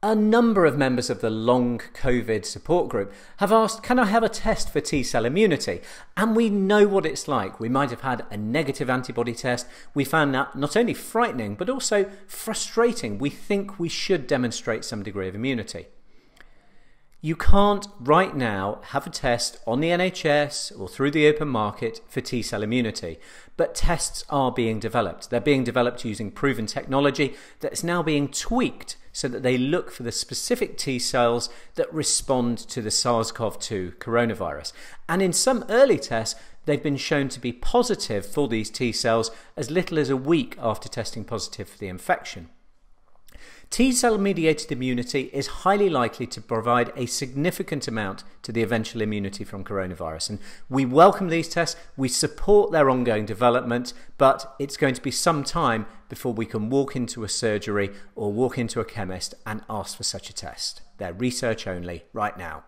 A number of members of the long COVID support group have asked, Can I have a test for T cell immunity? And we know what it's like. We might have had a negative antibody test. We found that not only frightening, but also frustrating. We think we should demonstrate some degree of immunity. You can't right now have a test on the NHS or through the open market for T cell immunity, but tests are being developed. They're being developed using proven technology that's now being tweaked so that they look for the specific T cells that respond to the SARS CoV 2 coronavirus. And in some early tests, they've been shown to be positive for these T cells as little as a week after testing positive for the infection. T cell mediated immunity is highly likely to provide a significant amount to the eventual immunity from coronavirus. And we welcome these tests, we support their ongoing development, but it's going to be some time before we can walk into a surgery or walk into a chemist and ask for such a test. They're research only right now.